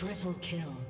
triple kill.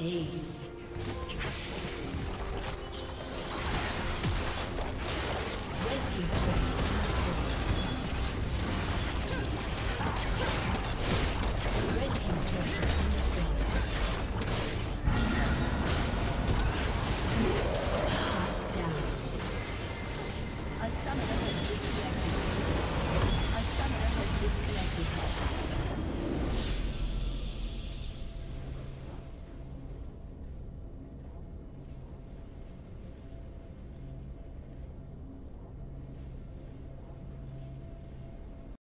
Aced.